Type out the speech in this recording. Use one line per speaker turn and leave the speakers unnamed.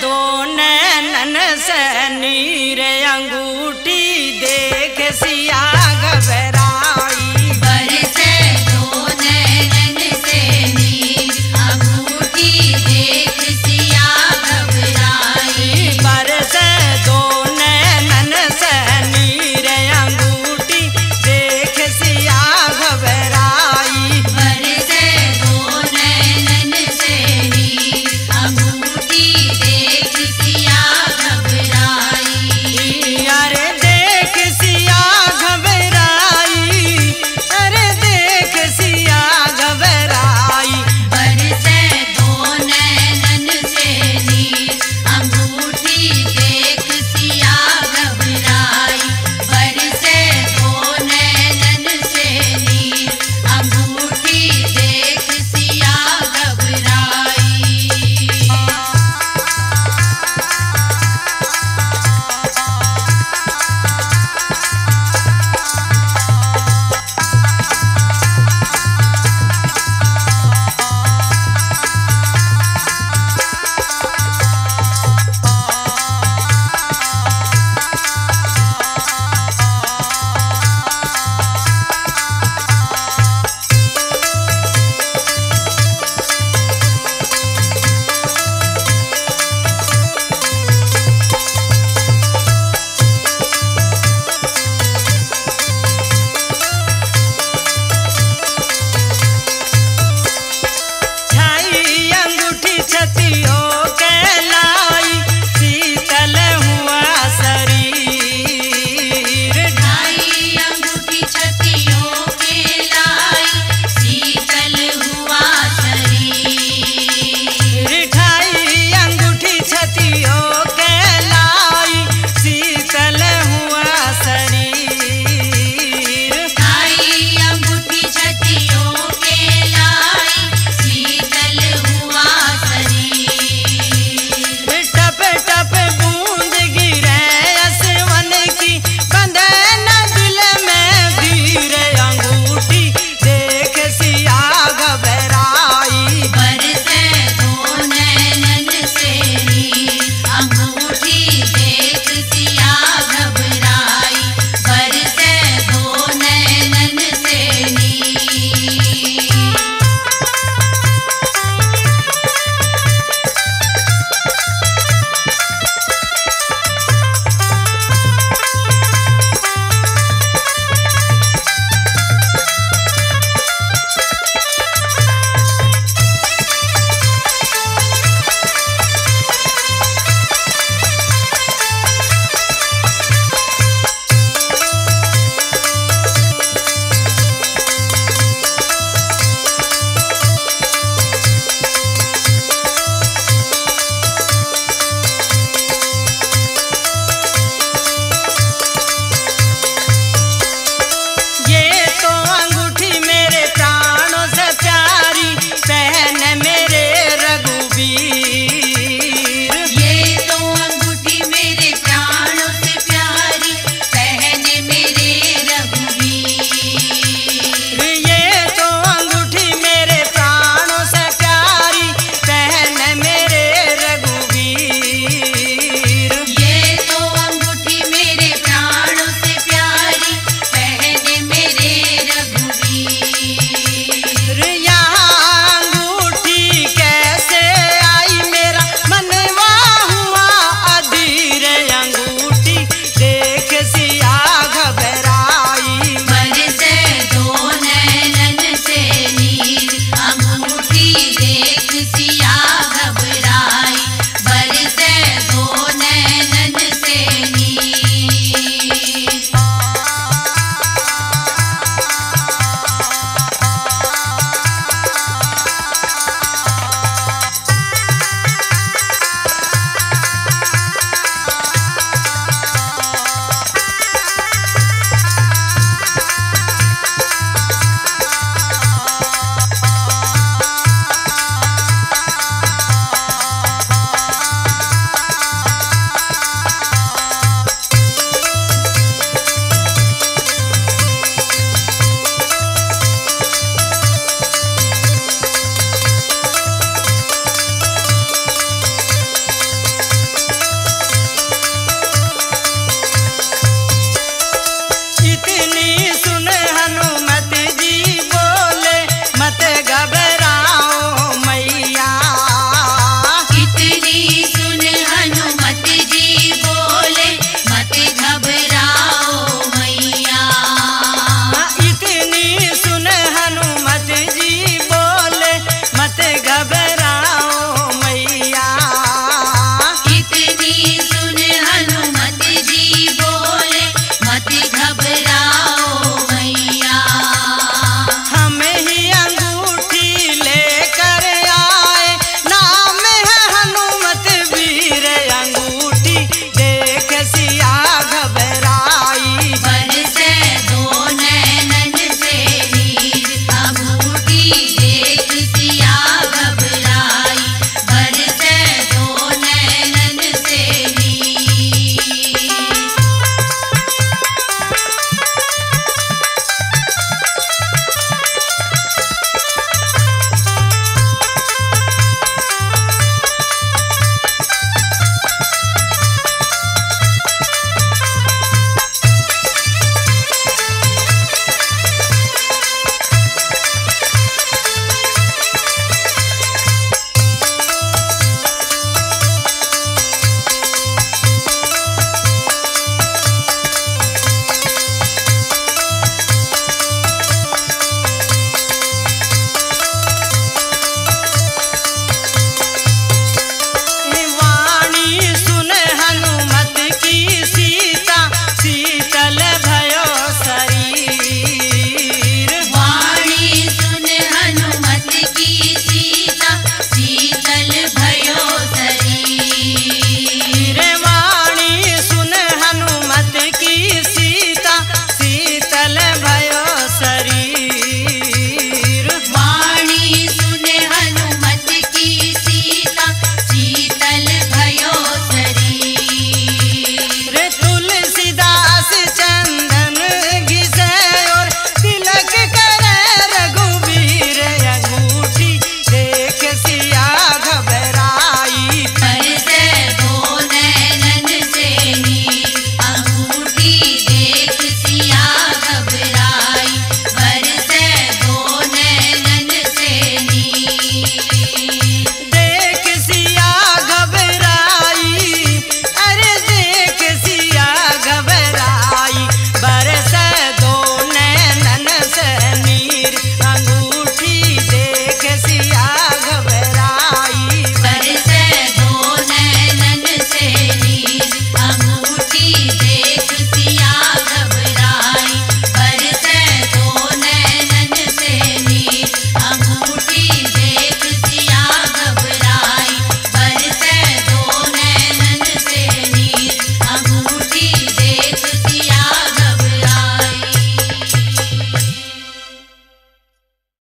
ど